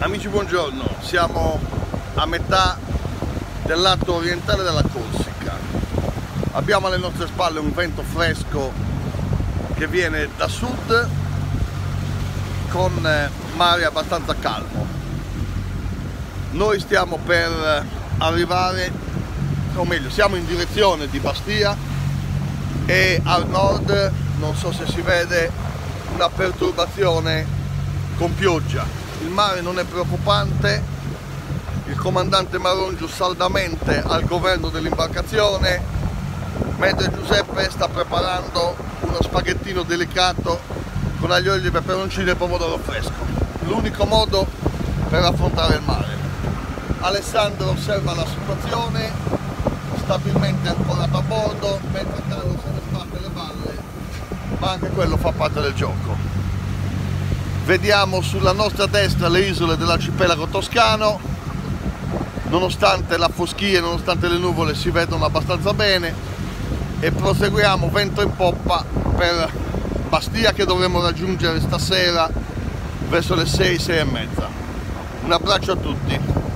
Amici buongiorno, siamo a metà del lato orientale della Corsica. Abbiamo alle nostre spalle un vento fresco che viene da sud con eh, mare abbastanza calmo. Noi stiamo per arrivare, o meglio, siamo in direzione di Bastia e al nord, non so se si vede, una perturbazione con pioggia il mare non è preoccupante, il comandante Marongio saldamente al governo dell'imbarcazione, mentre Giuseppe sta preparando uno spaghettino delicato con aglio peperoncino e pomodoro fresco. L'unico modo per affrontare il mare. Alessandro osserva la situazione, stabilmente ancorato a bordo, mentre Carlo se ne sbatte le balle, ma anche quello fa parte del gioco. Vediamo sulla nostra destra le isole dell'arcipelago toscano, nonostante la foschia, nonostante le nuvole si vedono abbastanza bene e proseguiamo vento in poppa per Bastia che dovremo raggiungere stasera verso le 6, 6 e mezza. Un abbraccio a tutti.